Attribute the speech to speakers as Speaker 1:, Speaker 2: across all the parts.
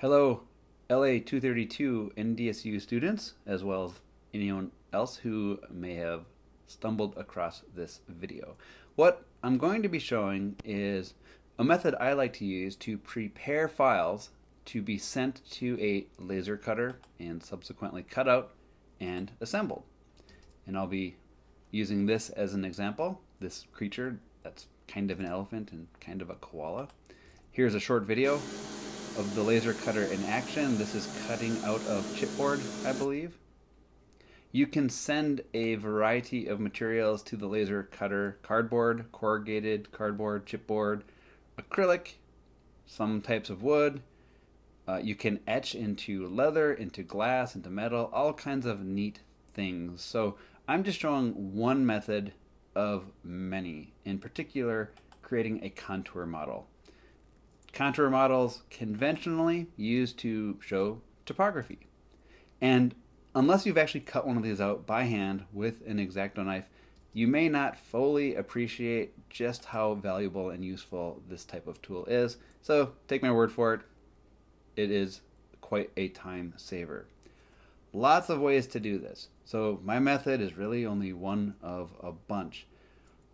Speaker 1: Hello, LA232 NDSU students, as well as anyone else who may have stumbled across this video. What I'm going to be showing is a method I like to use to prepare files to be sent to a laser cutter and subsequently cut out and assembled. And I'll be using this as an example, this creature that's kind of an elephant and kind of a koala. Here's a short video of the laser cutter in action. This is cutting out of chipboard, I believe. You can send a variety of materials to the laser cutter, cardboard, corrugated cardboard, chipboard, acrylic, some types of wood. Uh, you can etch into leather, into glass, into metal, all kinds of neat things. So I'm just showing one method of many, in particular, creating a contour model. Contour models conventionally used to show topography. And unless you've actually cut one of these out by hand with an X-Acto knife, you may not fully appreciate just how valuable and useful this type of tool is. So take my word for it, it is quite a time saver. Lots of ways to do this. So my method is really only one of a bunch.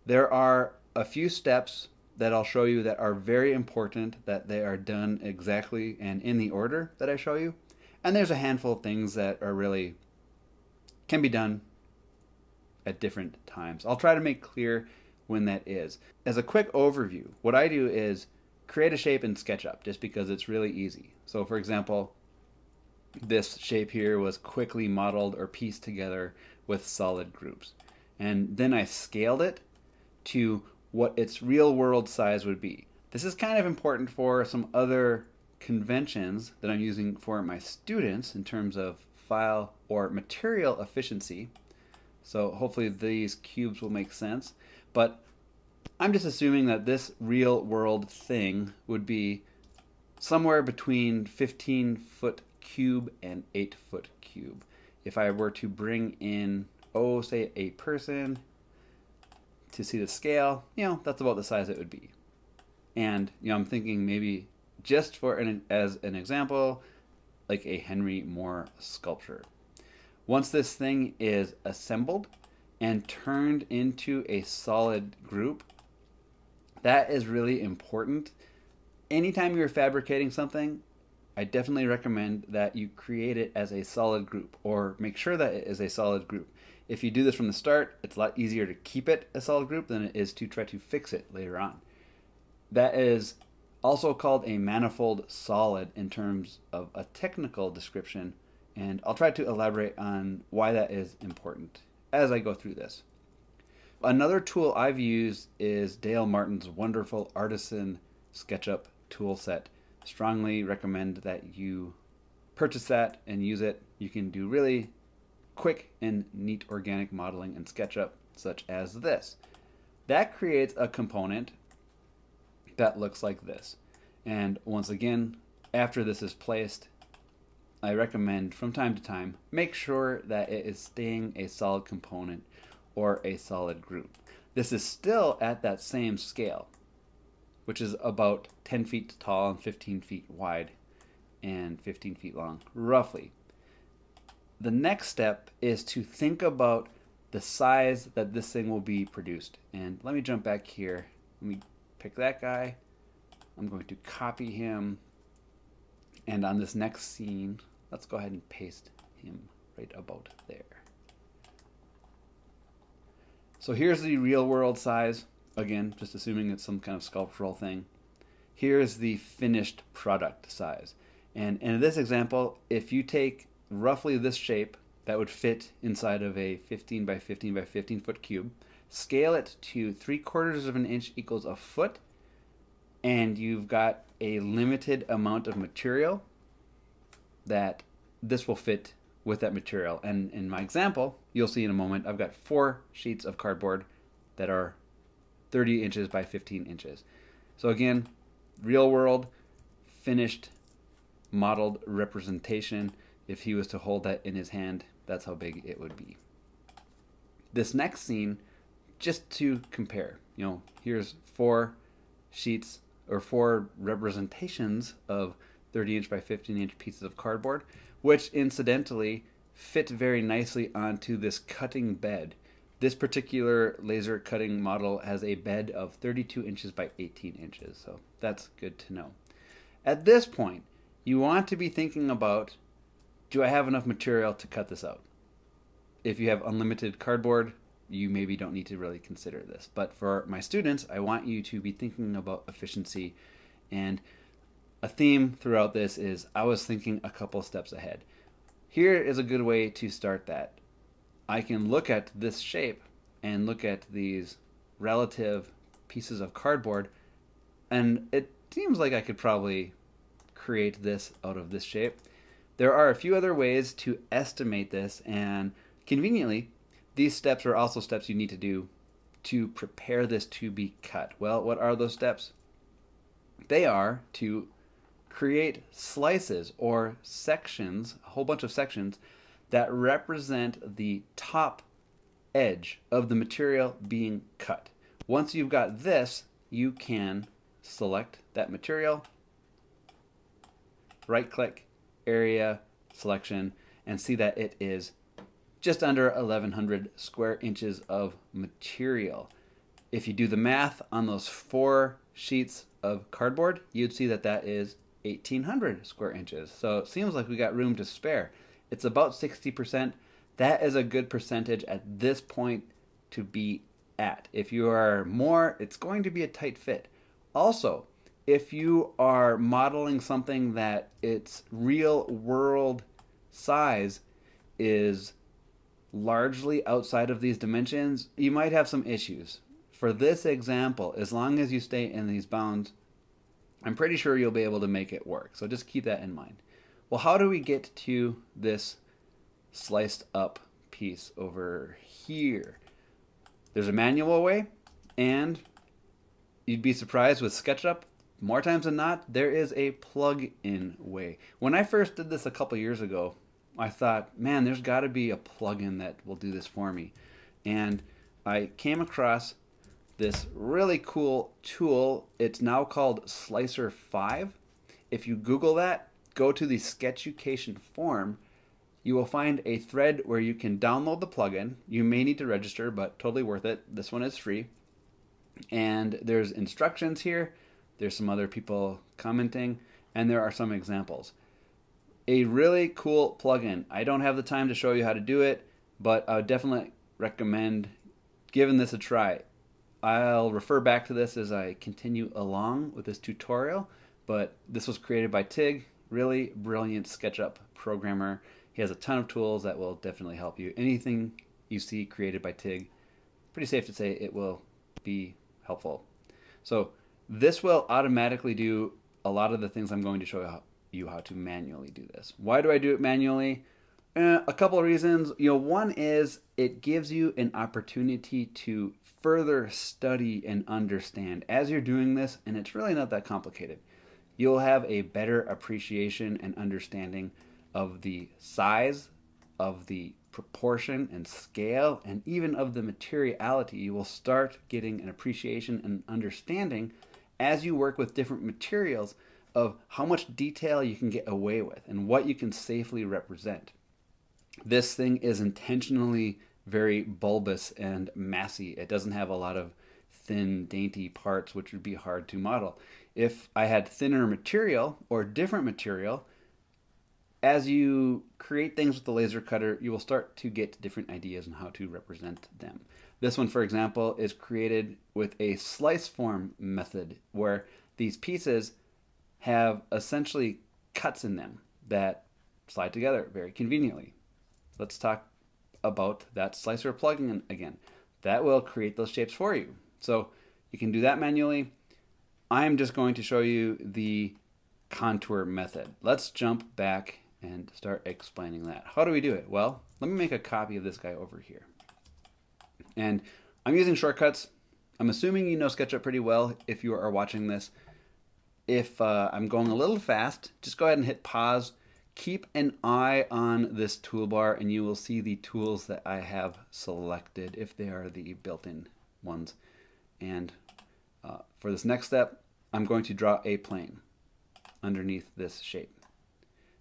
Speaker 1: There are a few steps that I'll show you that are very important that they are done exactly and in the order that I show you. And there's a handful of things that are really can be done at different times. I'll try to make clear when that is. As a quick overview, what I do is create a shape in SketchUp just because it's really easy. So for example, this shape here was quickly modeled or pieced together with solid groups. And then I scaled it to what its real world size would be. This is kind of important for some other conventions that I'm using for my students in terms of file or material efficiency. So hopefully these cubes will make sense. But I'm just assuming that this real world thing would be somewhere between 15 foot cube and 8 foot cube. If I were to bring in, oh, say a person to see the scale, you know, that's about the size it would be. And, you know, I'm thinking maybe just for an, as an example, like a Henry Moore sculpture. Once this thing is assembled and turned into a solid group, that is really important. Anytime you're fabricating something, I definitely recommend that you create it as a solid group or make sure that it is a solid group. If you do this from the start, it's a lot easier to keep it a solid group than it is to try to fix it later on. That is also called a manifold solid in terms of a technical description, and I'll try to elaborate on why that is important as I go through this. Another tool I've used is Dale Martin's wonderful Artisan SketchUp tool set. Strongly recommend that you purchase that and use it. You can do really quick and neat organic modeling in SketchUp, such as this. That creates a component that looks like this. And once again, after this is placed, I recommend from time to time, make sure that it is staying a solid component or a solid group. This is still at that same scale, which is about 10 feet tall and 15 feet wide and 15 feet long, roughly. The next step is to think about the size that this thing will be produced. And let me jump back here. Let me pick that guy. I'm going to copy him. And on this next scene, let's go ahead and paste him right about there. So here's the real world size. Again, just assuming it's some kind of sculptural thing. Here's the finished product size. And in this example, if you take roughly this shape that would fit inside of a 15 by 15 by 15 foot cube, scale it to three quarters of an inch equals a foot, and you've got a limited amount of material that this will fit with that material. And in my example, you'll see in a moment, I've got four sheets of cardboard that are 30 inches by 15 inches. So again, real world, finished, modeled representation. If he was to hold that in his hand, that's how big it would be. This next scene, just to compare, you know, here's four sheets or four representations of 30 inch by 15 inch pieces of cardboard, which incidentally fit very nicely onto this cutting bed. This particular laser cutting model has a bed of 32 inches by 18 inches, so that's good to know. At this point, you want to be thinking about, do I have enough material to cut this out? If you have unlimited cardboard, you maybe don't need to really consider this. But for my students, I want you to be thinking about efficiency. And a theme throughout this is I was thinking a couple steps ahead. Here is a good way to start that. I can look at this shape and look at these relative pieces of cardboard, and it seems like I could probably create this out of this shape. There are a few other ways to estimate this, and conveniently, these steps are also steps you need to do to prepare this to be cut. Well, what are those steps? They are to create slices or sections, a whole bunch of sections, that represent the top edge of the material being cut. Once you've got this, you can select that material, right click, area, selection, and see that it is just under 1100 square inches of material. If you do the math on those four sheets of cardboard, you'd see that that is 1800 square inches. So it seems like we got room to spare. It's about 60%. That is a good percentage at this point to be at. If you are more, it's going to be a tight fit. Also, if you are modeling something that its real world size is largely outside of these dimensions, you might have some issues. For this example, as long as you stay in these bounds, I'm pretty sure you'll be able to make it work. So just keep that in mind. Well, how do we get to this sliced up piece over here? There's a manual way, and you'd be surprised with SketchUp, more times than not, there is a plug-in way. When I first did this a couple years ago, I thought, man, there's got to be a plugin that will do this for me. And I came across this really cool tool. It's now called Slicer 5. If you Google that, go to the Sketchucation forum, you will find a thread where you can download the plugin. You may need to register, but totally worth it. This one is free. And there's instructions here. There's some other people commenting, and there are some examples a really cool plugin. I don't have the time to show you how to do it, but I would definitely recommend giving this a try. I'll refer back to this as I continue along with this tutorial, but this was created by Tig, really brilliant SketchUp programmer. He has a ton of tools that will definitely help you. Anything you see created by Tig, pretty safe to say it will be helpful. So this will automatically do a lot of the things I'm going to show you how to manually do this. Why do I do it manually? Uh, a couple of reasons. You know, one is it gives you an opportunity to further study and understand as you're doing this, and it's really not that complicated. You'll have a better appreciation and understanding of the size, of the proportion and scale, and even of the materiality. You will start getting an appreciation and understanding as you work with different materials of how much detail you can get away with and what you can safely represent. This thing is intentionally very bulbous and massy. It doesn't have a lot of thin, dainty parts, which would be hard to model. If I had thinner material or different material, as you create things with the laser cutter, you will start to get different ideas on how to represent them. This one, for example, is created with a slice form method where these pieces have essentially cuts in them that slide together very conveniently. Let's talk about that slicer plugin again. That will create those shapes for you. So you can do that manually. I'm just going to show you the contour method. Let's jump back and start explaining that. How do we do it? Well, let me make a copy of this guy over here. And I'm using shortcuts. I'm assuming you know SketchUp pretty well if you are watching this if uh, I'm going a little fast, just go ahead and hit pause. Keep an eye on this toolbar and you will see the tools that I have selected if they are the built-in ones. And uh, for this next step, I'm going to draw a plane. underneath this shape.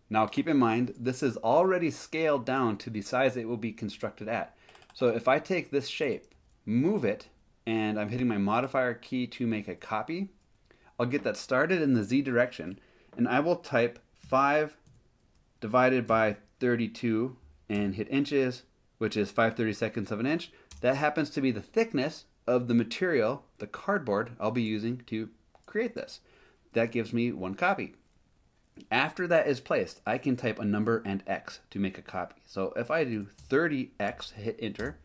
Speaker 1: Now keep in mind, this is already scaled down to the size it will be constructed at. So if I take this shape, move it, and I'm hitting my modifier key to make a copy, I'll get that started in the Z direction, and I will type 5 divided by 32 and hit inches, which is 5 32nds of an inch. That happens to be the thickness of the material, the cardboard, I'll be using to create this. That gives me one copy. After that is placed, I can type a number and X to make a copy. So if I do 30X, hit enter,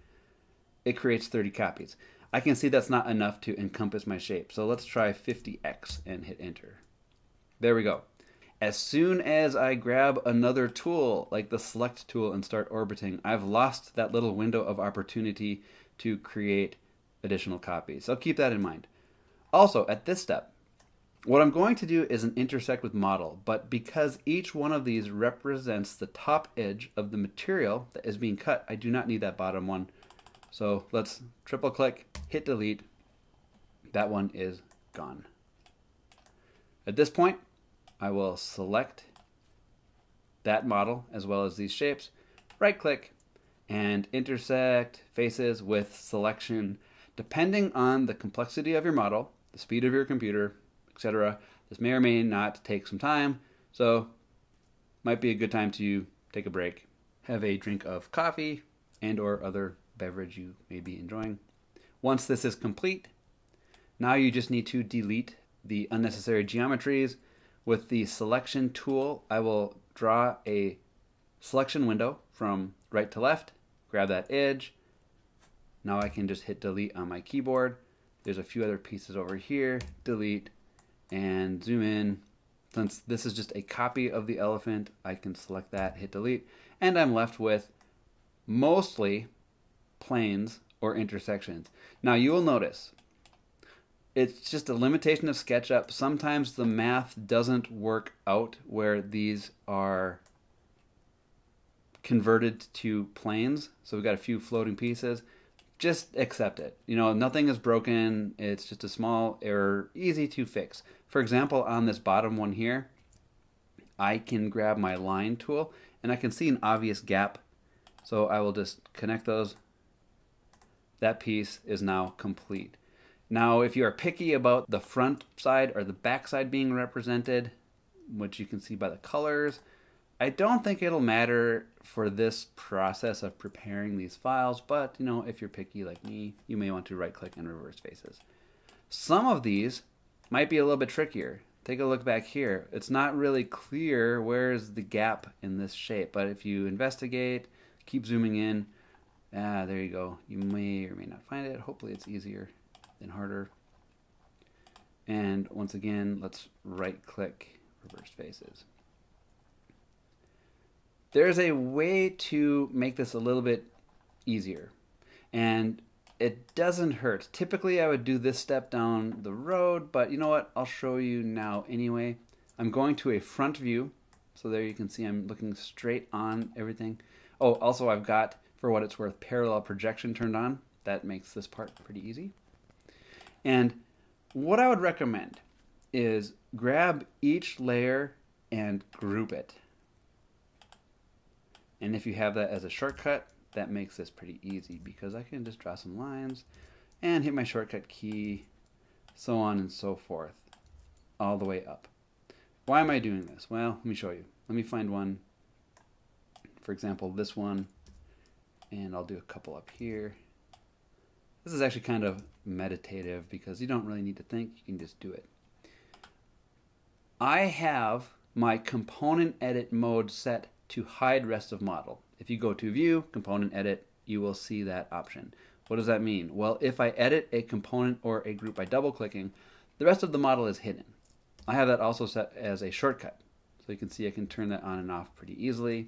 Speaker 1: it creates 30 copies. I can see that's not enough to encompass my shape. So let's try 50X and hit enter. There we go. As soon as I grab another tool, like the select tool and start orbiting, I've lost that little window of opportunity to create additional copies. So keep that in mind. Also, at this step, what I'm going to do is an intersect with model, but because each one of these represents the top edge of the material that is being cut, I do not need that bottom one. So let's triple click, hit delete. That one is gone. At this point, I will select that model as well as these shapes, right click, and intersect faces with selection depending on the complexity of your model, the speed of your computer, etc. This may or may not take some time, so might be a good time to take a break, have a drink of coffee and or other beverage you may be enjoying. Once this is complete, now you just need to delete the unnecessary geometries. With the selection tool, I will draw a selection window from right to left, grab that edge. Now I can just hit delete on my keyboard. There's a few other pieces over here, delete, and zoom in. Since this is just a copy of the elephant, I can select that, hit delete, and I'm left with mostly planes or intersections. Now you will notice it's just a limitation of SketchUp. Sometimes the math doesn't work out where these are converted to planes. So we've got a few floating pieces just accept it. You know, nothing is broken. It's just a small error, easy to fix. For example, on this bottom one here, I can grab my line tool and I can see an obvious gap. So I will just connect those. That piece is now complete. Now, if you are picky about the front side or the back side being represented, which you can see by the colors, I don't think it'll matter for this process of preparing these files, but you know, if you're picky like me, you may want to right click and reverse faces. Some of these might be a little bit trickier. Take a look back here. It's not really clear where's the gap in this shape, but if you investigate, keep zooming in, ah, there you go. You may or may not find it. Hopefully it's easier than harder. And once again, let's right click reverse faces. There's a way to make this a little bit easier. And it doesn't hurt. Typically, I would do this step down the road, but you know what? I'll show you now anyway. I'm going to a front view. So there you can see I'm looking straight on everything. Oh, also I've got, for what it's worth, parallel projection turned on. That makes this part pretty easy. And what I would recommend is grab each layer and group it. And if you have that as a shortcut, that makes this pretty easy because I can just draw some lines and hit my shortcut key, so on and so forth, all the way up. Why am I doing this? Well, let me show you. Let me find one, for example, this one, and I'll do a couple up here. This is actually kind of meditative because you don't really need to think, you can just do it. I have my component edit mode set to hide rest of model. If you go to view, component edit, you will see that option. What does that mean? Well, if I edit a component or a group by double clicking, the rest of the model is hidden. I have that also set as a shortcut. So you can see I can turn that on and off pretty easily.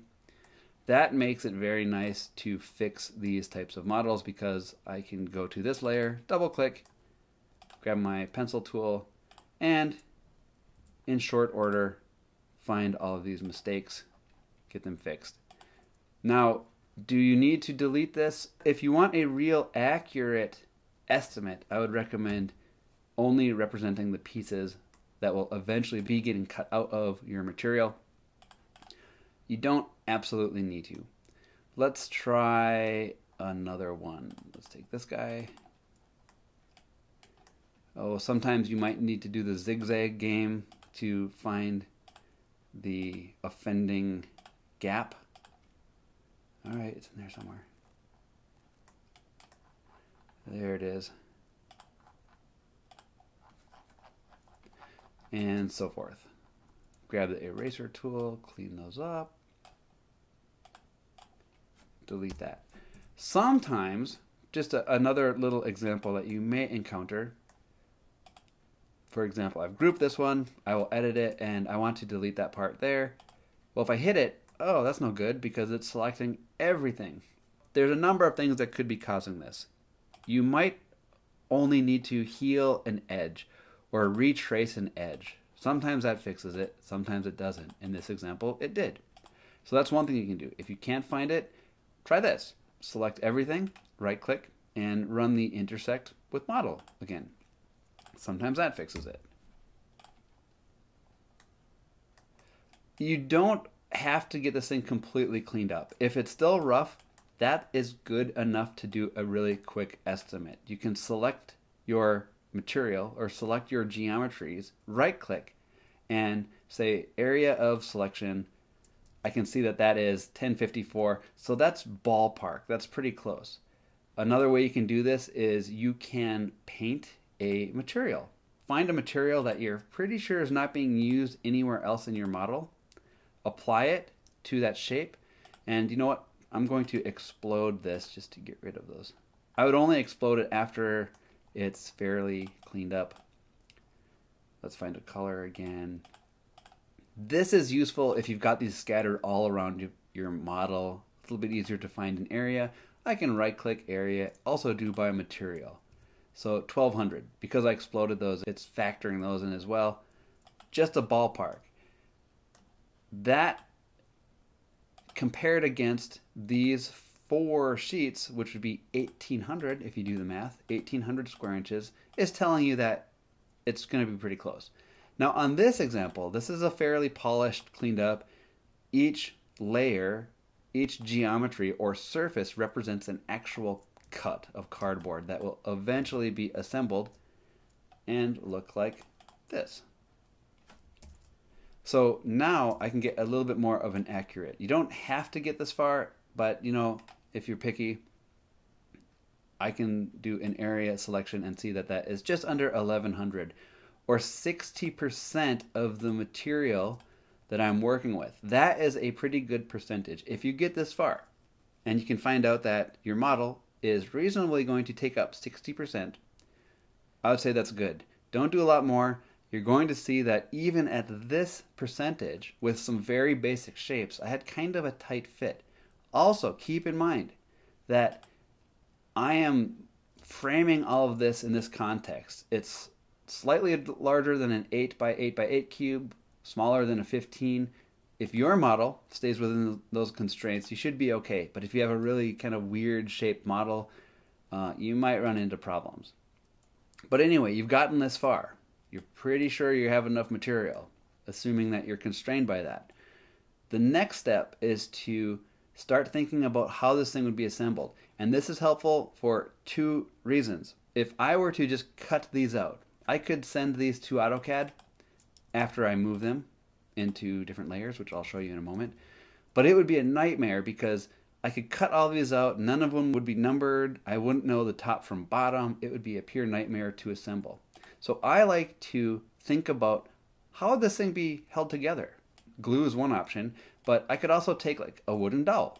Speaker 1: That makes it very nice to fix these types of models because I can go to this layer, double click, grab my pencil tool, and in short order, find all of these mistakes get them fixed. Now, do you need to delete this? If you want a real accurate estimate, I would recommend only representing the pieces that will eventually be getting cut out of your material. You don't absolutely need to. Let's try another one. Let's take this guy. Oh, sometimes you might need to do the zigzag game to find the offending gap. All right, it's in there somewhere. There it is. And so forth. Grab the eraser tool, clean those up, delete that. Sometimes, just a, another little example that you may encounter, for example, I've grouped this one, I will edit it, and I want to delete that part there. Well, if I hit it, oh, that's no good because it's selecting everything. There's a number of things that could be causing this. You might only need to heal an edge or retrace an edge. Sometimes that fixes it, sometimes it doesn't. In this example, it did. So that's one thing you can do. If you can't find it, try this. Select everything, right click, and run the intersect with model again. Sometimes that fixes it. You don't have to get this thing completely cleaned up. If it's still rough, that is good enough to do a really quick estimate. You can select your material or select your geometries, right click, and say area of selection. I can see that that is 1054. So that's ballpark. That's pretty close. Another way you can do this is you can paint a material. Find a material that you're pretty sure is not being used anywhere else in your model. Apply it to that shape. And you know what? I'm going to explode this just to get rid of those. I would only explode it after it's fairly cleaned up. Let's find a color again. This is useful if you've got these scattered all around your model. It's a little bit easier to find an area. I can right click area, also do by material. So 1200, because I exploded those, it's factoring those in as well. Just a ballpark. That compared against these four sheets, which would be 1800 if you do the math, 1800 square inches, is telling you that it's going to be pretty close. Now, on this example, this is a fairly polished, cleaned up. Each layer, each geometry or surface represents an actual cut of cardboard that will eventually be assembled and look like this. So now I can get a little bit more of an accurate. You don't have to get this far, but you know, if you're picky, I can do an area selection and see that that is just under 1100 or 60% of the material that I'm working with. That is a pretty good percentage. If you get this far and you can find out that your model is reasonably going to take up 60%, I would say that's good. Don't do a lot more you're going to see that even at this percentage, with some very basic shapes, I had kind of a tight fit. Also, keep in mind that I am framing all of this in this context. It's slightly larger than an 8 by 8 by 8 cube, smaller than a 15. If your model stays within those constraints, you should be okay. But if you have a really kind of weird shaped model, uh, you might run into problems. But anyway, you've gotten this far. You're pretty sure you have enough material, assuming that you're constrained by that. The next step is to start thinking about how this thing would be assembled. And this is helpful for two reasons. If I were to just cut these out, I could send these to AutoCAD after I move them into different layers, which I'll show you in a moment. But it would be a nightmare because I could cut all these out, none of them would be numbered, I wouldn't know the top from bottom, it would be a pure nightmare to assemble. So I like to think about how would this thing be held together? Glue is one option, but I could also take like a wooden dowel,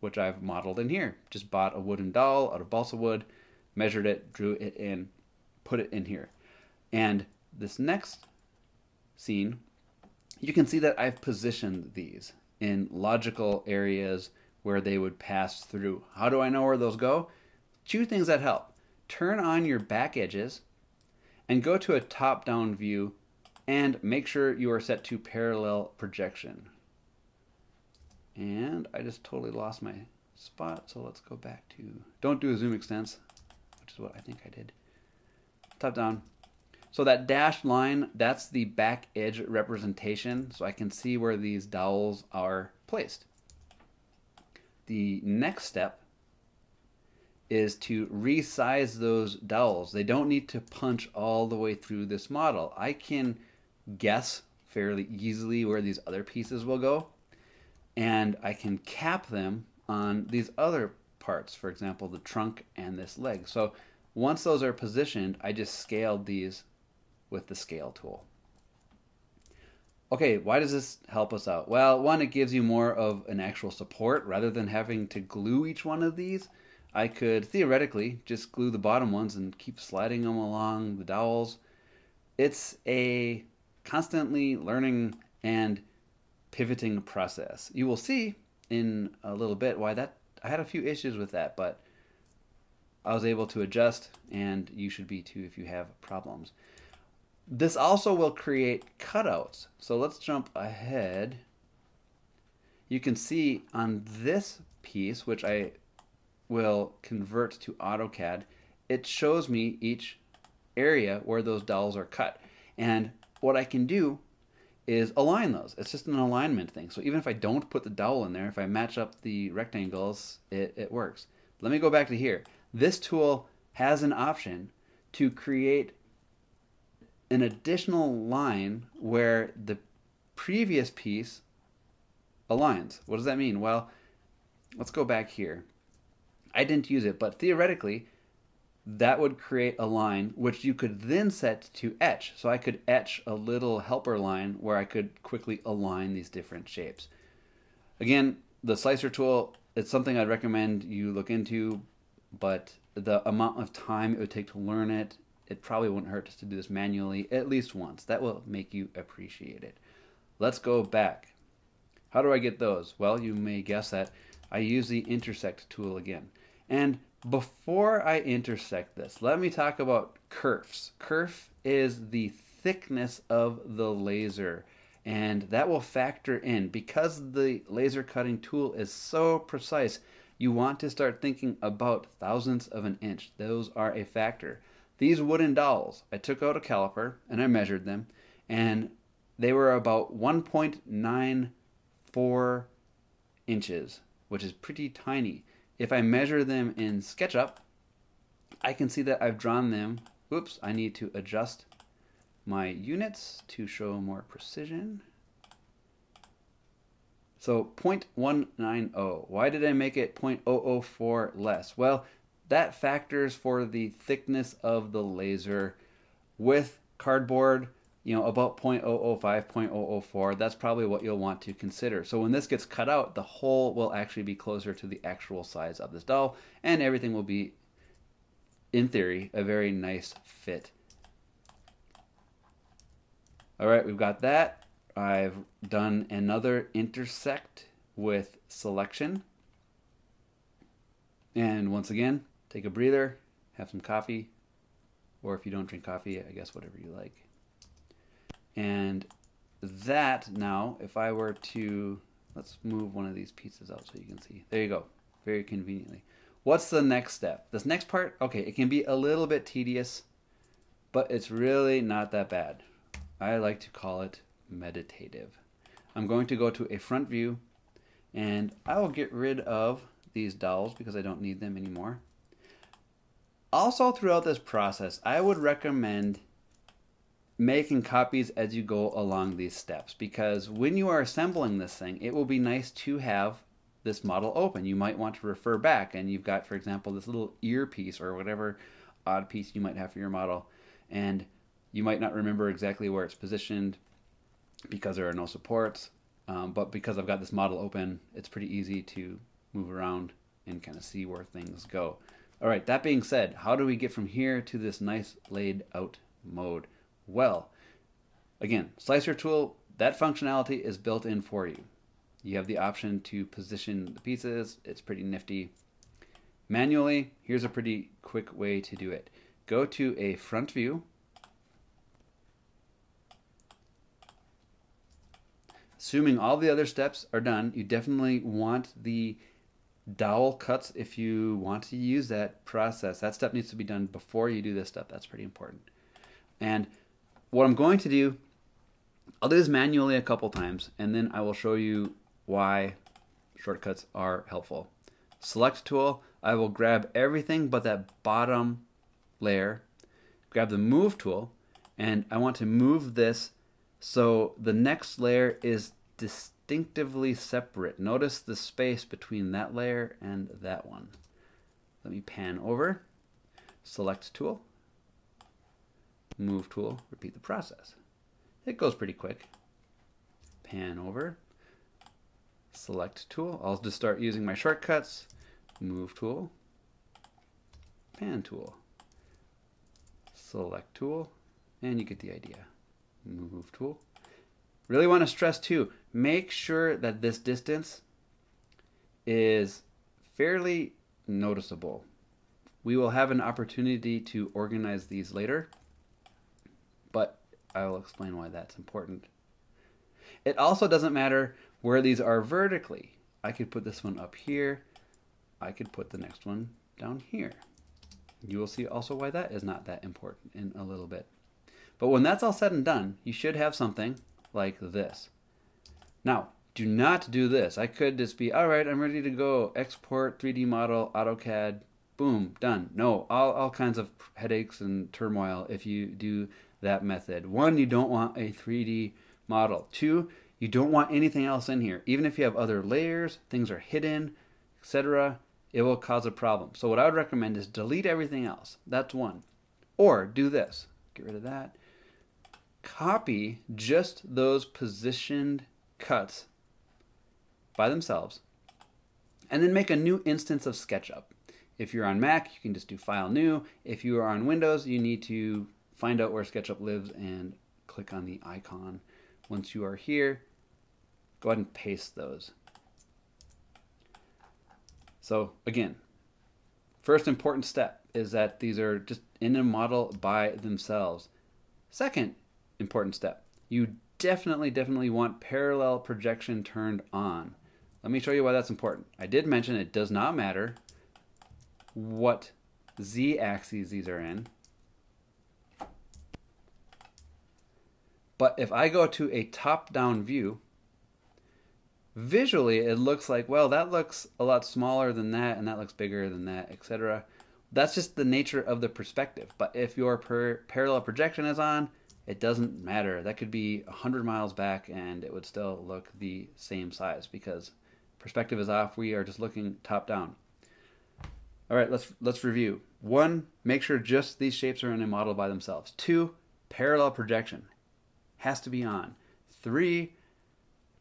Speaker 1: which I've modeled in here. Just bought a wooden dowel out of balsa wood, measured it, drew it in, put it in here. And this next scene, you can see that I've positioned these in logical areas where they would pass through. How do I know where those go? Two things that help. Turn on your back edges and go to a top-down view and make sure you are set to parallel projection. And I just totally lost my spot, so let's go back to, don't do a zoom extents, which is what I think I did. Top down. So that dashed line, that's the back edge representation, so I can see where these dowels are placed. The next step is to resize those dowels. They don't need to punch all the way through this model. I can guess fairly easily where these other pieces will go, and I can cap them on these other parts, for example, the trunk and this leg. So once those are positioned, I just scaled these with the scale tool. Okay, why does this help us out? Well, one, it gives you more of an actual support rather than having to glue each one of these. I could theoretically just glue the bottom ones and keep sliding them along the dowels. It's a constantly learning and pivoting process. You will see in a little bit why that I had a few issues with that, but I was able to adjust and you should be too if you have problems. This also will create cutouts. So let's jump ahead. You can see on this piece, which I will convert to AutoCAD, it shows me each area where those dowels are cut. And what I can do is align those. It's just an alignment thing. So even if I don't put the dowel in there, if I match up the rectangles, it, it works. Let me go back to here. This tool has an option to create an additional line where the previous piece aligns. What does that mean? Well, let's go back here. I didn't use it, but theoretically, that would create a line which you could then set to etch. So I could etch a little helper line where I could quickly align these different shapes. Again, the slicer tool, it's something I'd recommend you look into, but the amount of time it would take to learn it, it probably wouldn't hurt to do this manually at least once. That will make you appreciate it. Let's go back. How do I get those? Well, you may guess that I use the intersect tool again. And before I intersect this, let me talk about kerfs. Kerf is the thickness of the laser, and that will factor in. Because the laser cutting tool is so precise, you want to start thinking about thousandths of an inch. Those are a factor. These wooden dowels, I took out a caliper and I measured them, and they were about 1.94 inches, which is pretty tiny. If I measure them in SketchUp, I can see that I've drawn them. Oops, I need to adjust my units to show more precision. So 0.190. Why did I make it 0.004 less? Well, that factors for the thickness of the laser with cardboard you know, about 0.005, 0.004, that's probably what you'll want to consider. So when this gets cut out, the hole will actually be closer to the actual size of this dowel, and everything will be, in theory, a very nice fit. All right, we've got that. I've done another intersect with selection. And once again, take a breather, have some coffee, or if you don't drink coffee, I guess whatever you like. And that now, if I were to, let's move one of these pieces out so you can see. There you go, very conveniently. What's the next step? This next part, okay, it can be a little bit tedious, but it's really not that bad. I like to call it meditative. I'm going to go to a front view and I will get rid of these dowels because I don't need them anymore. Also throughout this process, I would recommend making copies as you go along these steps because when you are assembling this thing, it will be nice to have this model open. You might want to refer back and you've got, for example, this little earpiece or whatever odd piece you might have for your model and you might not remember exactly where it's positioned because there are no supports. Um, but because I've got this model open, it's pretty easy to move around and kind of see where things go. All right, that being said, how do we get from here to this nice laid out mode? Well. Again, slicer tool, that functionality is built in for you. You have the option to position the pieces. It's pretty nifty. Manually, here's a pretty quick way to do it. Go to a front view. Assuming all the other steps are done, you definitely want the dowel cuts if you want to use that process. That step needs to be done before you do this step. That's pretty important. And what I'm going to do, I'll do this manually a couple times, and then I will show you why shortcuts are helpful. Select tool, I will grab everything but that bottom layer, grab the move tool, and I want to move this so the next layer is distinctively separate. Notice the space between that layer and that one. Let me pan over, select tool, move tool, repeat the process. It goes pretty quick. Pan over, select tool. I'll just start using my shortcuts, move tool, pan tool, select tool, and you get the idea. Move tool. Really want to stress too, make sure that this distance is fairly noticeable. We will have an opportunity to organize these later, I will explain why that's important. It also doesn't matter where these are vertically. I could put this one up here. I could put the next one down here. You will see also why that is not that important in a little bit. But when that's all said and done, you should have something like this. Now, do not do this. I could just be, all right, I'm ready to go. Export 3D model, AutoCAD, boom, done. No, all, all kinds of headaches and turmoil if you do that method. One, you don't want a 3D model. Two, you don't want anything else in here. Even if you have other layers, things are hidden, etc., it will cause a problem. So what I would recommend is delete everything else. That's one. Or do this. Get rid of that. Copy just those positioned cuts by themselves and then make a new instance of SketchUp. If you're on Mac, you can just do File New. If you are on Windows, you need to find out where SketchUp lives and click on the icon. Once you are here, go ahead and paste those. So again, first important step is that these are just in a model by themselves. Second important step, you definitely, definitely want parallel projection turned on. Let me show you why that's important. I did mention it does not matter what z-axes these are in. But if I go to a top-down view, visually it looks like, well, that looks a lot smaller than that, and that looks bigger than that, etc. That's just the nature of the perspective. But if your per parallel projection is on, it doesn't matter. That could be 100 miles back and it would still look the same size because perspective is off. We are just looking top down. All right, let's let's review. One, make sure just these shapes are in a model by themselves. Two, parallel projection has to be on. Three,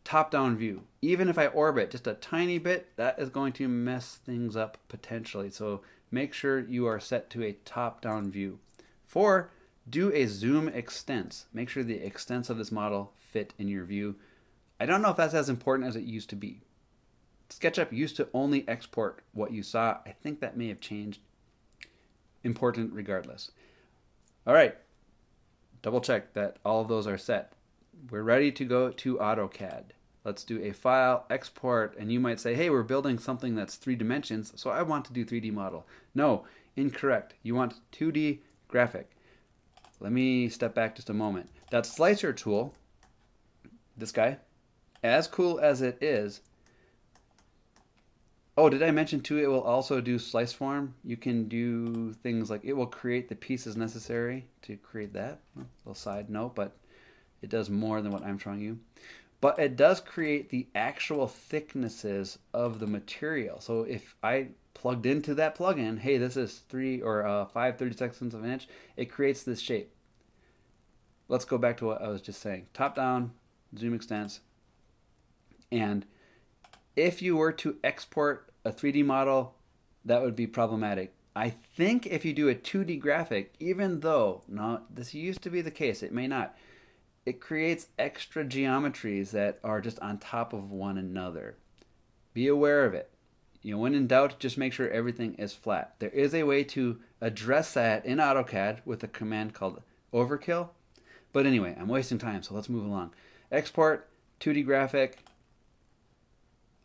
Speaker 1: top-down view. Even if I orbit just a tiny bit, that is going to mess things up potentially. So make sure you are set to a top-down view. Four, do a zoom extents. Make sure the extents of this model fit in your view. I don't know if that's as important as it used to be. SketchUp used to only export what you saw. I think that may have changed. Important regardless. All right, double check that all of those are set. We're ready to go to AutoCAD. Let's do a file, export, and you might say, hey, we're building something that's three dimensions, so I want to do 3D model. No, incorrect. You want 2D graphic. Let me step back just a moment. That slicer tool, this guy, as cool as it is, Oh, did I mention too? It will also do slice form. You can do things like it will create the pieces necessary to create that. Little side note, but it does more than what I'm showing you. But it does create the actual thicknesses of the material. So if I plugged into that plugin, hey, this is three or uh, five thirty seconds of an inch, it creates this shape. Let's go back to what I was just saying. Top down, zoom extents, and if you were to export a 3D model, that would be problematic. I think if you do a 2D graphic, even though, no, this used to be the case, it may not, it creates extra geometries that are just on top of one another. Be aware of it. You know, when in doubt, just make sure everything is flat. There is a way to address that in AutoCAD with a command called overkill. But anyway, I'm wasting time, so let's move along. Export, 2D graphic,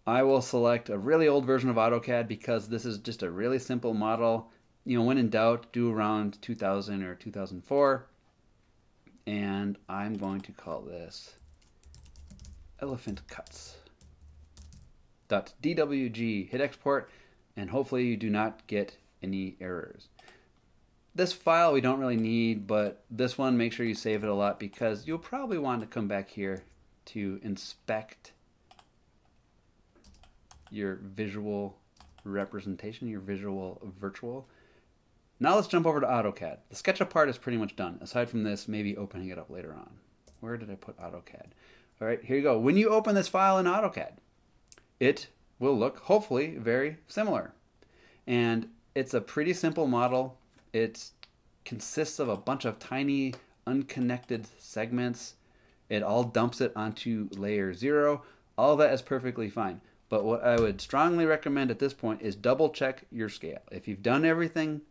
Speaker 1: I will select a really old version of AutoCAD because this is just a really simple model. You know, when in doubt, do around 2000 or 2004. and I'm going to call this elephant cuts. .dwg, hit export, and hopefully you do not get any errors. This file we don't really need, but this one, make sure you save it a lot because you'll probably want to come back here to inspect your visual representation, your visual virtual. Now let's jump over to AutoCAD. The SketchUp part is pretty much done. Aside from this, maybe opening it up later on. Where did I put AutoCAD? All right, here you go. When you open this file in AutoCAD, it will look hopefully very similar. And it's a pretty simple model. It consists of a bunch of tiny unconnected segments. It all dumps it onto layer zero. All that is perfectly fine. But what I would strongly recommend at this point is double check your scale. If you've done everything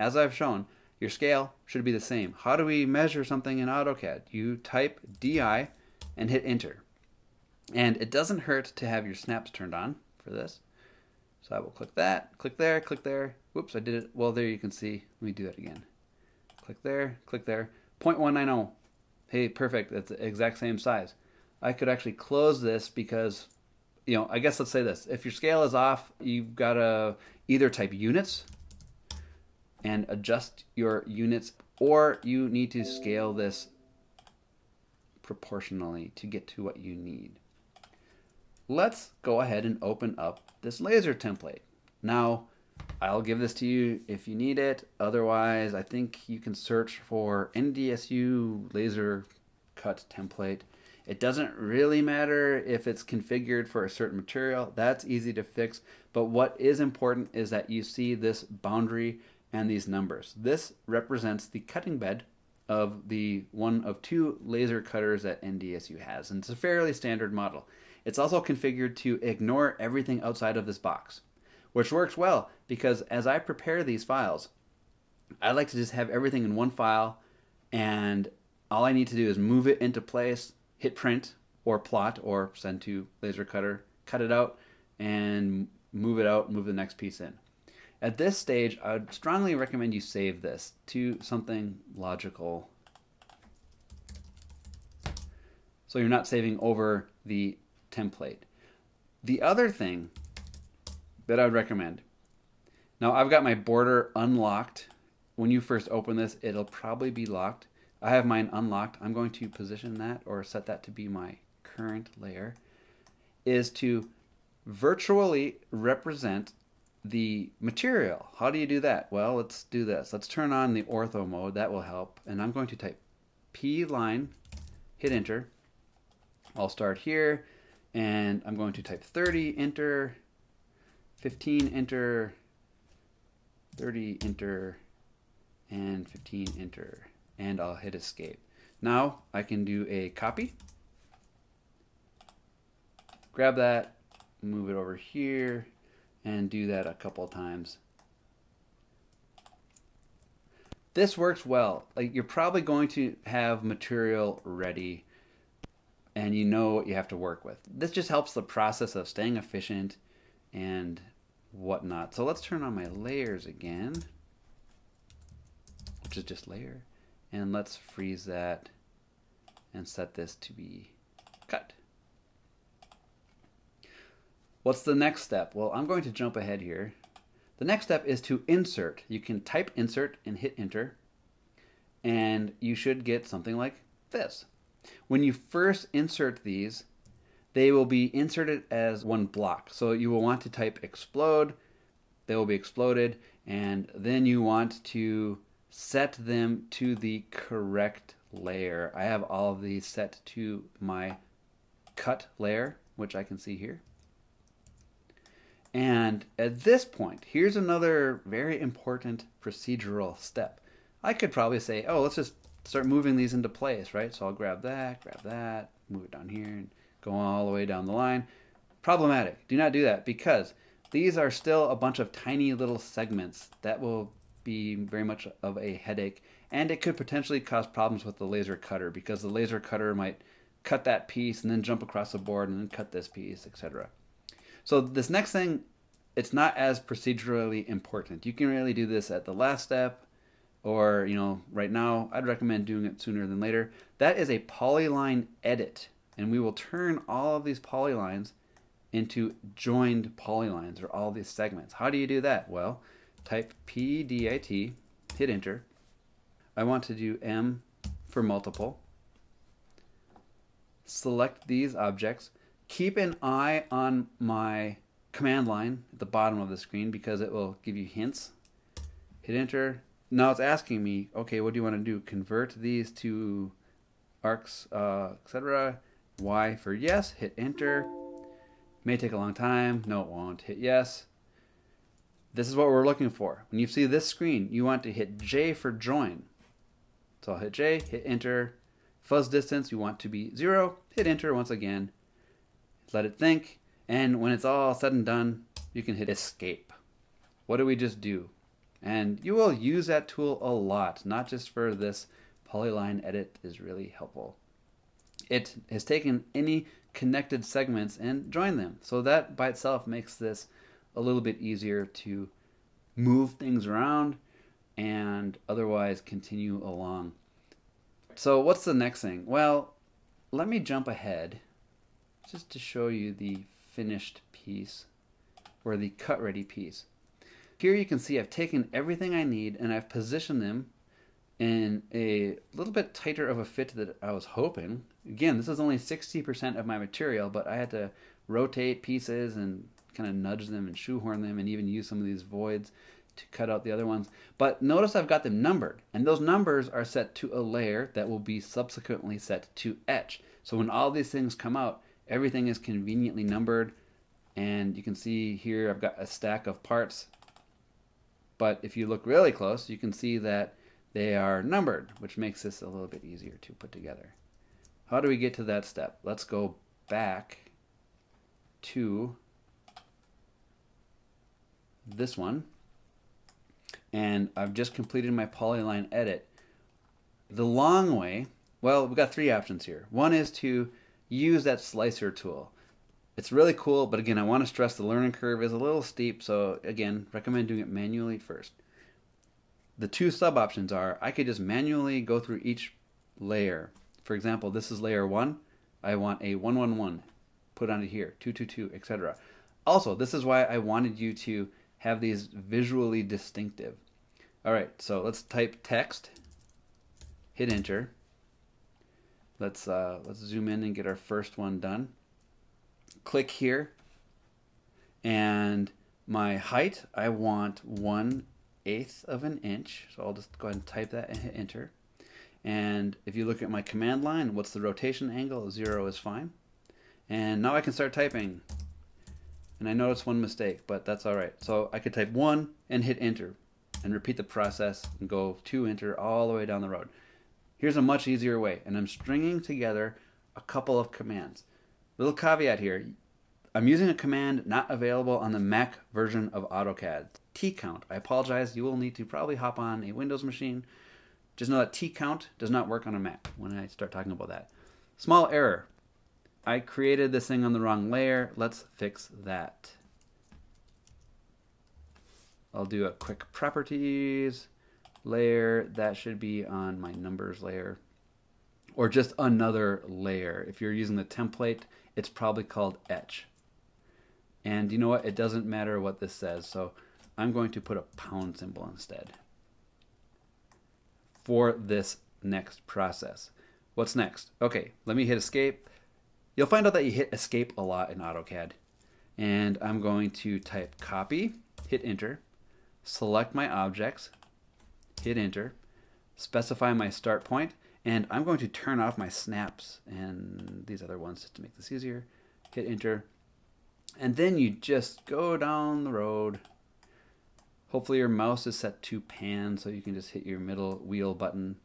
Speaker 1: as I've shown, your scale should be the same. How do we measure something in AutoCAD? You type DI and hit enter. And it doesn't hurt to have your snaps turned on for this. So I will click that, click there, click there. Whoops, I did it. Well, there you can see. Let me do that again. Click there, click there. 0.190. Hey, perfect. That's the exact same size. I could actually close this because, you know, I guess let's say this. If your scale is off, you've got to either type units and adjust your units, or you need to scale this proportionally to get to what you need. Let's go ahead and open up this laser template. Now, I'll give this to you if you need it. Otherwise, I think you can search for NDSU laser cut template. It doesn't really matter if it's configured for a certain material. That's easy to fix. But what is important is that you see this boundary and these numbers. This represents the cutting bed of the one of two laser cutters that NDSU has, and it's a fairly standard model. It's also configured to ignore everything outside of this box, which works well because as I prepare these files, I like to just have everything in one file and all I need to do is move it into place, hit print or plot or send to laser cutter, cut it out and move it out, move the next piece in. At this stage, I would strongly recommend you save this to something logical. So you're not saving over the template. The other thing that I would recommend, now I've got my border unlocked. When you first open this, it'll probably be locked. I have mine unlocked. I'm going to position that or set that to be my current layer, is to virtually represent the material. How do you do that? Well, let's do this. Let's turn on the ortho mode. That will help. And I'm going to type P line, hit enter. I'll start here and I'm going to type 30, enter, 15, enter, 30, enter, and 15, enter. And I'll hit escape. Now I can do a copy. Grab that, move it over here, and do that a couple times. This works well. Like you're probably going to have material ready and you know what you have to work with. This just helps the process of staying efficient and whatnot. So let's turn on my layers again, which is just layer. And let's freeze that and set this to be cut. What's the next step? Well, I'm going to jump ahead here. The next step is to insert. You can type insert and hit enter, and you should get something like this. When you first insert these, they will be inserted as one block. So you will want to type explode, they will be exploded, and then you want to set them to the correct layer. I have all of these set to my cut layer, which I can see here. And at this point, here's another very important procedural step. I could probably say, oh, let's just start moving these into place, right? So I'll grab that, grab that, move it down here, and go all the way down the line. Problematic. Do not do that because these are still a bunch of tiny little segments that will be very much of a headache and it could potentially cause problems with the laser cutter because the laser cutter might cut that piece and then jump across the board and then cut this piece, etc. So this next thing, it's not as procedurally important. You can really do this at the last step or you know right now i'd recommend doing it sooner than later that is a polyline edit and we will turn all of these polylines into joined polylines or all these segments how do you do that well type pedit hit enter i want to do m for multiple select these objects keep an eye on my command line at the bottom of the screen because it will give you hints hit enter now it's asking me, okay, what do you want to do? Convert these to arcs, uh, etc. Y for yes, hit enter. May take a long time. No, it won't. Hit yes. This is what we're looking for. When you see this screen, you want to hit J for join. So I'll hit J, hit enter. Fuzz distance, you want to be zero. Hit enter once again. Let it think. And when it's all said and done, you can hit escape. What do we just do? And you will use that tool a lot, not just for this polyline edit is really helpful. It has taken any connected segments and joined them. So that by itself makes this a little bit easier to move things around and otherwise continue along. So what's the next thing? Well, let me jump ahead just to show you the finished piece or the cut ready piece. Here you can see I've taken everything I need and I've positioned them in a little bit tighter of a fit that I was hoping. Again, this is only 60% of my material, but I had to rotate pieces and kind of nudge them and shoehorn them and even use some of these voids to cut out the other ones. But notice I've got them numbered, and those numbers are set to a layer that will be subsequently set to etch. So when all these things come out, everything is conveniently numbered, and you can see here I've got a stack of parts but if you look really close, you can see that they are numbered, which makes this a little bit easier to put together. How do we get to that step? Let's go back to this one. And I've just completed my polyline edit. The long way, well, we've got three options here. One is to use that slicer tool. It's really cool, but again, I want to stress the learning curve is a little steep, so again, recommend doing it manually first. The two sub options are I could just manually go through each layer. For example, this is layer 1. I want a 111 put onto here, 222, etc. Also, this is why I wanted you to have these visually distinctive. All right, so let's type text, hit enter. Let's uh, let's zoom in and get our first one done. Click here and my height I want one eighth of an inch so I'll just go ahead and type that and hit enter. And if you look at my command line what's the rotation angle? Zero is fine. And now I can start typing and I noticed one mistake but that's alright so I could type one and hit enter and repeat the process and go to enter all the way down the road here's a much easier way and I'm stringing together a couple of commands Little caveat here. I'm using a command not available on the Mac version of AutoCAD. T-count. I apologize. You will need to probably hop on a Windows machine. Just know that T-count does not work on a Mac when I start talking about that. Small error. I created this thing on the wrong layer. Let's fix that. I'll do a quick properties layer. That should be on my numbers layer or just another layer. If you're using the template, it's probably called etch. And you know what? It doesn't matter what this says. So I'm going to put a pound symbol instead for this next process. What's next? Okay, let me hit escape. You'll find out that you hit escape a lot in AutoCAD. And I'm going to type copy, hit enter, select my objects, hit enter, specify my start point, and I'm going to turn off my snaps and these other ones just to make this easier. Hit enter. And then you just go down the road. Hopefully your mouse is set to pan so you can just hit your middle wheel button.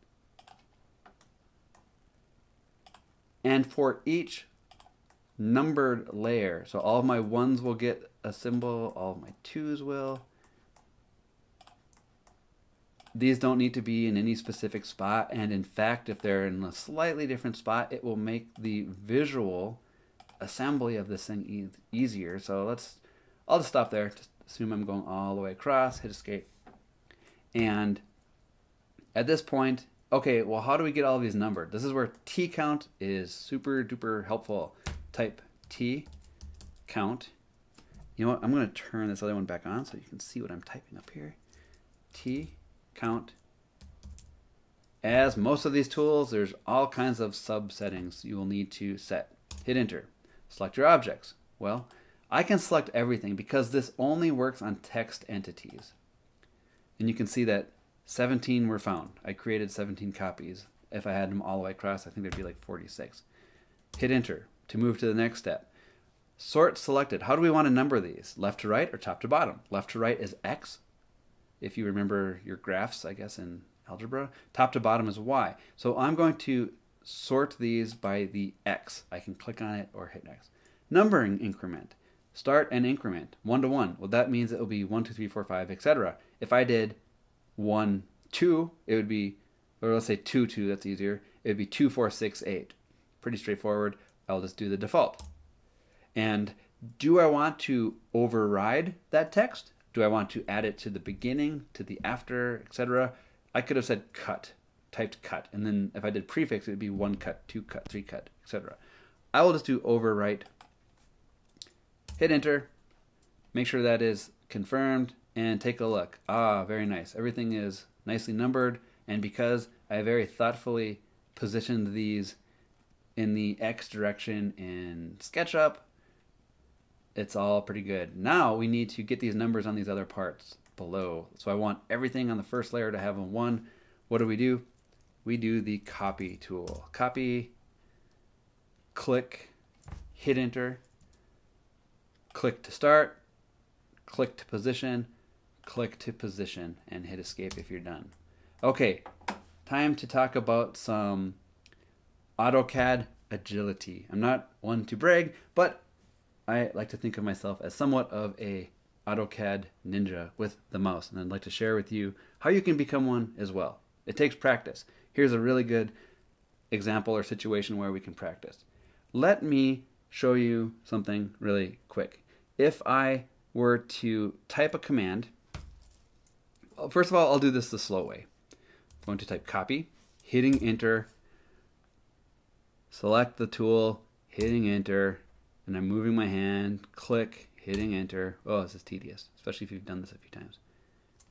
Speaker 1: And for each numbered layer, so all my ones will get a symbol, all my twos will, these don't need to be in any specific spot, and in fact, if they're in a slightly different spot, it will make the visual assembly of this thing e easier. So let's, I'll just stop there. Just assume I'm going all the way across, hit escape. And at this point, okay, well, how do we get all these numbered? This is where T count is super duper helpful. Type T count. You know what? I'm going to turn this other one back on so you can see what I'm typing up here. T count. As most of these tools, there's all kinds of sub settings you will need to set. Hit enter. Select your objects. Well, I can select everything because this only works on text entities. And you can see that 17 were found. I created 17 copies. If I had them all the way across, I think there'd be like 46. Hit enter to move to the next step. Sort selected. How do we want to number these? Left to right or top to bottom? Left to right is X. If you remember your graphs, I guess, in algebra. Top to bottom is Y. So I'm going to sort these by the X. I can click on it or hit X. Numbering increment. Start and increment. One to one. Well, that means it will be one, two, three, four, five, etc. If I did one, two, it would be, or let's say two, two, that's easier. It would be two, four, six, eight. Pretty straightforward. I'll just do the default. And do I want to override that text? Do I want to add it to the beginning, to the after, etc.? I could have said cut, typed cut, and then if I did prefix, it would be one cut, two cut, three cut, etc. I will just do overwrite. Hit enter. Make sure that is confirmed and take a look. Ah, very nice. Everything is nicely numbered, and because I very thoughtfully positioned these in the X direction in SketchUp, it's all pretty good. Now we need to get these numbers on these other parts below. So I want everything on the first layer to have a 1. What do we do? We do the copy tool. Copy, click, hit enter, click to start, click to position, click to position, and hit escape if you're done. Okay, time to talk about some AutoCAD agility. I'm not one to brag, but I like to think of myself as somewhat of a AutoCAD ninja with the mouse, and I'd like to share with you how you can become one as well. It takes practice. Here's a really good example or situation where we can practice. Let me show you something really quick. If I were to type a command, first of all, I'll do this the slow way. I'm going to type copy, hitting enter, select the tool, hitting enter, and I'm moving my hand, click, hitting enter. Oh, this is tedious, especially if you've done this a few times.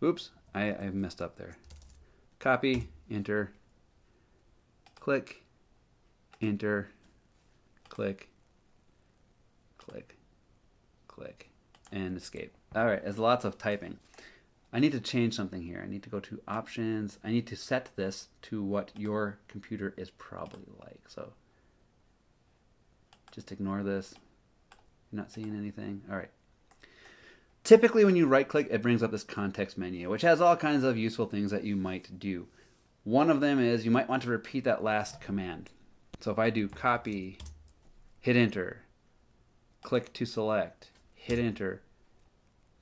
Speaker 1: Oops, I, I messed up there. Copy, enter, click, enter, click, click, click, and escape. All right, there's lots of typing. I need to change something here. I need to go to options. I need to set this to what your computer is probably like. So just ignore this. You're not seeing anything? All right. Typically, when you right click, it brings up this context menu, which has all kinds of useful things that you might do. One of them is you might want to repeat that last command. So if I do copy, hit enter, click to select, hit enter,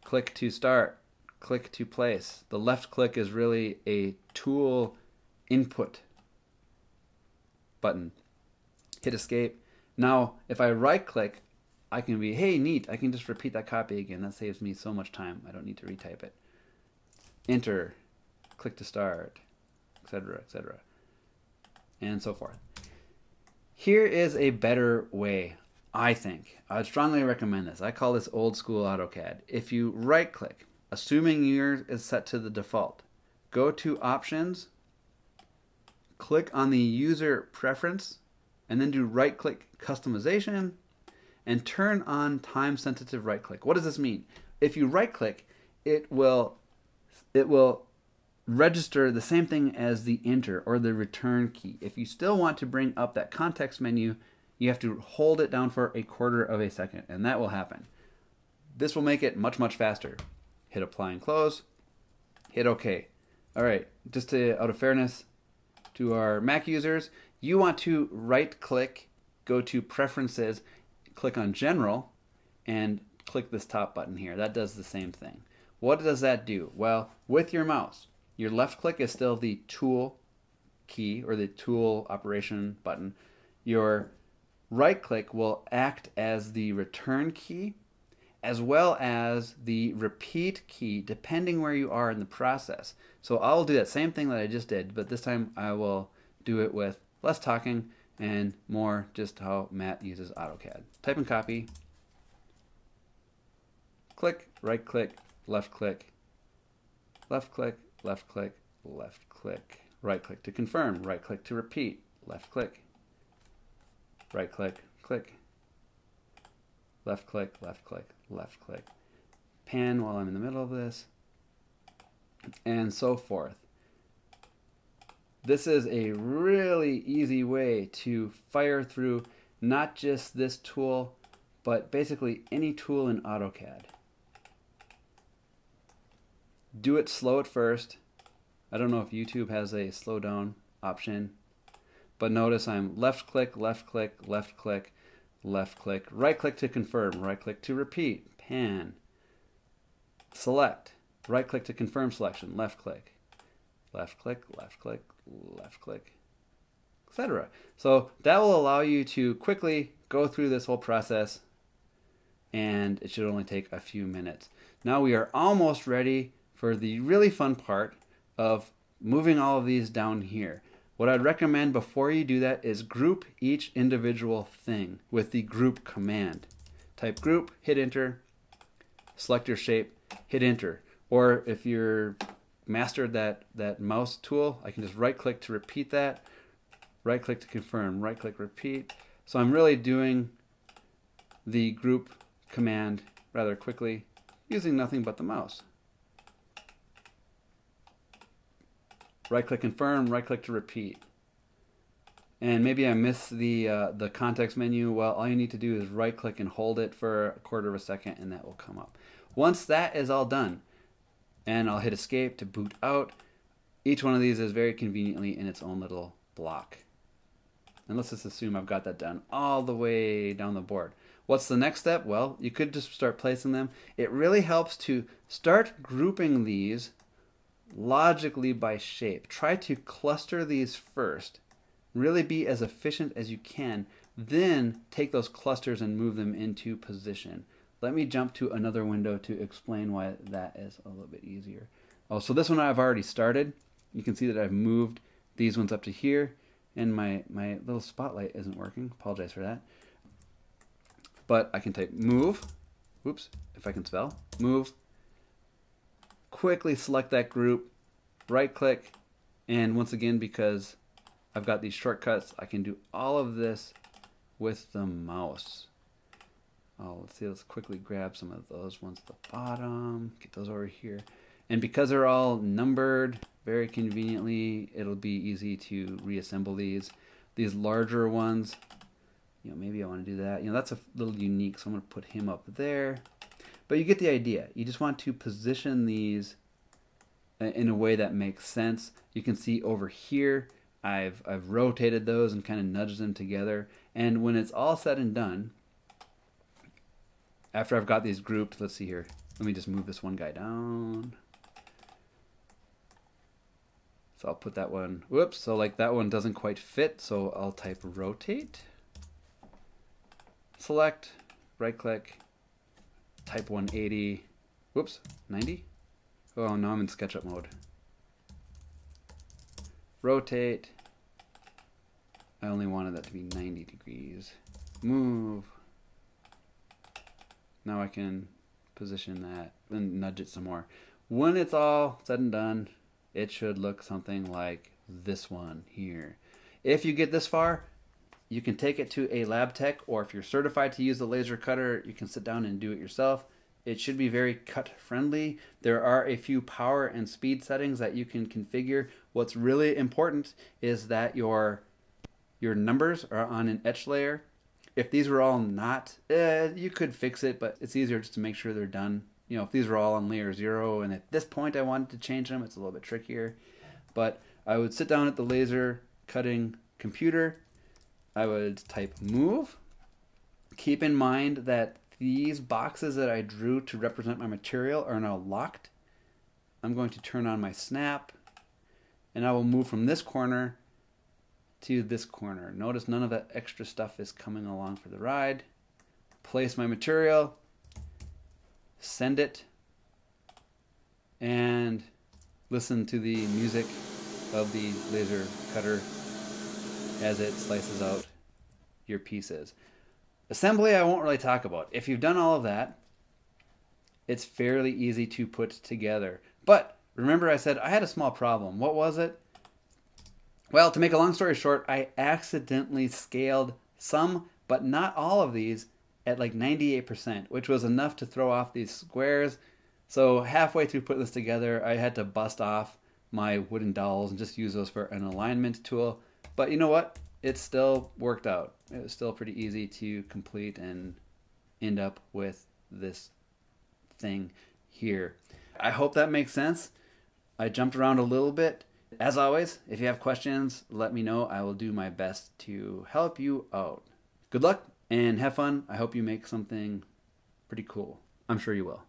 Speaker 1: click to start, click to place. The left click is really a tool input button. Hit escape. Now, if I right click, I can be, hey, neat, I can just repeat that copy again. That saves me so much time. I don't need to retype it. Enter, click to start, etc., etc., and so forth. Here is a better way, I think. I'd strongly recommend this. I call this old school AutoCAD. If you right click, assuming yours is set to the default, go to Options, click on the User Preference, and then do right click Customization and turn on time sensitive right click. What does this mean? If you right click, it will it will register the same thing as the enter or the return key. If you still want to bring up that context menu, you have to hold it down for a quarter of a second and that will happen. This will make it much much faster. Hit apply and close. Hit OK. All right, just to, out of fairness to our Mac users, you want to right click, go to preferences click on General and click this top button here. That does the same thing. What does that do? Well, with your mouse, your left click is still the tool key or the tool operation button. Your right click will act as the return key as well as the repeat key depending where you are in the process. So I'll do that same thing that I just did, but this time I will do it with less talking and more just how Matt uses AutoCAD. Type in copy, click, right click, left click, left click, left click, left click, right click to confirm, right click to repeat, left click, right click, click, left click, left click, left click, pan while I'm in the middle of this, and so forth. This is a really easy way to fire through not just this tool, but basically any tool in AutoCAD. Do it slow at first. I don't know if YouTube has a slow down option, but notice I'm left click, left click, left click, left click, right click to confirm, right click to repeat, pan, select, right click to confirm selection, left click, left click, left click, left click, etc. So that will allow you to quickly go through this whole process and it should only take a few minutes. Now we are almost ready for the really fun part of moving all of these down here. What I'd recommend before you do that is group each individual thing with the group command. Type group, hit enter, select your shape, hit enter. Or if you're mastered that, that mouse tool, I can just right click to repeat that, right click to confirm, right click repeat. So I'm really doing the group command rather quickly using nothing but the mouse. right click confirm, right click to repeat. And maybe I miss the uh, the context menu. Well, all you need to do is right click and hold it for a quarter of a second and that will come up. Once that is all done, and I'll hit escape to boot out, each one of these is very conveniently in its own little block. And let's just assume I've got that done all the way down the board. What's the next step? Well, you could just start placing them. It really helps to start grouping these logically by shape. Try to cluster these first. Really be as efficient as you can. Then take those clusters and move them into position. Let me jump to another window to explain why that is a little bit easier. Oh, so this one I've already started. You can see that I've moved these ones up to here and my, my little spotlight isn't working. Apologize for that. But I can type move, whoops, if I can spell, move, quickly select that group, right click, and once again, because I've got these shortcuts, I can do all of this with the mouse. Let's see, let's quickly grab some of those ones at the bottom, get those over here. And because they're all numbered very conveniently, it'll be easy to reassemble these. These larger ones, you know, maybe I want to do that. You know, that's a little unique, so I'm going to put him up there. But you get the idea. You just want to position these in a way that makes sense. You can see over here, I've, I've rotated those and kind of nudged them together. And when it's all said and done, after I've got these grouped, let's see here. Let me just move this one guy down. So I'll put that one, whoops, so like that one doesn't quite fit, so I'll type rotate, select, right click, type 180, whoops, 90? Oh, no, I'm in SketchUp mode. Rotate. I only wanted that to be 90 degrees. Move. Now I can position that and nudge it some more. When it's all said and done, it should look something like this one here. If you get this far, you can take it to a lab tech, or if you're certified to use the laser cutter, you can sit down and do it yourself. It should be very cut friendly. There are a few power and speed settings that you can configure. What's really important is that your your numbers are on an etch layer. If these were all not, eh, you could fix it, but it's easier just to make sure they're done. You know, if these were all on layer zero and at this point I wanted to change them, it's a little bit trickier. But I would sit down at the laser cutting computer I would type move. Keep in mind that these boxes that I drew to represent my material are now locked. I'm going to turn on my snap and I will move from this corner to this corner. Notice none of that extra stuff is coming along for the ride. Place my material, send it and listen to the music of the laser cutter as it slices out your pieces. Assembly, I won't really talk about. If you've done all of that, it's fairly easy to put together. But remember, I said I had a small problem. What was it? Well, to make a long story short, I accidentally scaled some, but not all of these, at like 98%, which was enough to throw off these squares. So halfway through putting this together, I had to bust off my wooden dowels and just use those for an alignment tool. But you know what? It still worked out. It was still pretty easy to complete and end up with this thing here. I hope that makes sense. I jumped around a little bit. As always, if you have questions, let me know. I will do my best to help you out. Good luck and have fun. I hope you make something pretty cool. I'm sure you will.